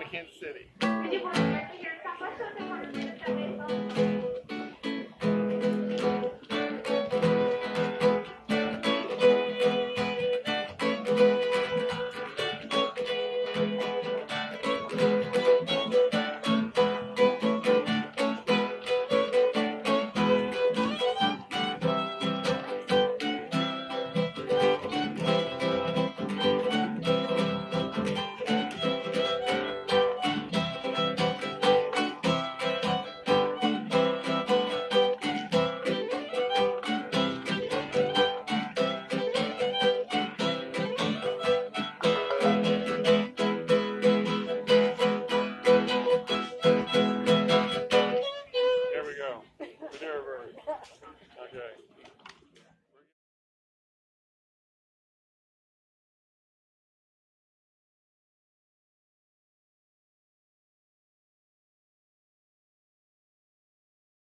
Kansas City.